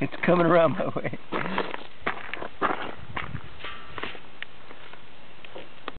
it's coming around my way.